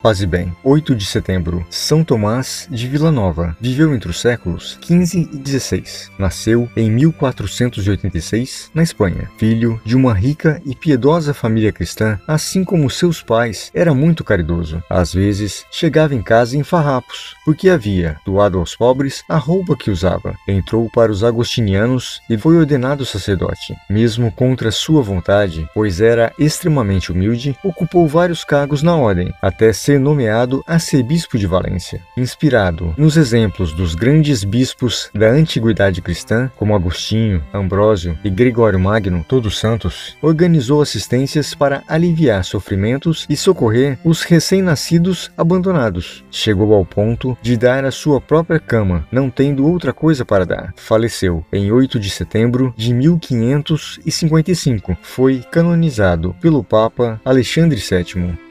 Paz e bem, 8 de setembro, São Tomás de Vila Nova. Viveu entre os séculos 15 e 16. Nasceu em 1486, na Espanha. Filho de uma rica e piedosa família cristã, assim como seus pais, era muito caridoso. Às vezes, chegava em casa em farrapos, porque havia doado aos pobres a roupa que usava. Entrou para os agostinianos e foi ordenado sacerdote. Mesmo contra sua vontade, pois era extremamente humilde, ocupou vários cargos na ordem, até ser nomeado arcebispo de Valência. Inspirado nos exemplos dos grandes bispos da antiguidade cristã, como Agostinho, Ambrósio e Gregório Magno, todos santos, organizou assistências para aliviar sofrimentos e socorrer os recém-nascidos abandonados. Chegou ao ponto de dar a sua própria cama, não tendo outra coisa para dar. Faleceu em 8 de setembro de 1555. Foi canonizado pelo Papa Alexandre VII.